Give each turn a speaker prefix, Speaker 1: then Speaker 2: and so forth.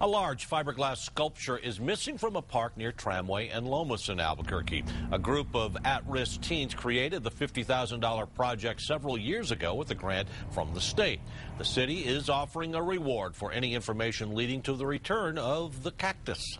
Speaker 1: A large fiberglass sculpture is missing from a park near Tramway and Lomas in Albuquerque. A group of at-risk teens created the $50,000 project several years ago with a grant from the state. The city is offering a reward for any information leading to the return of the cactus.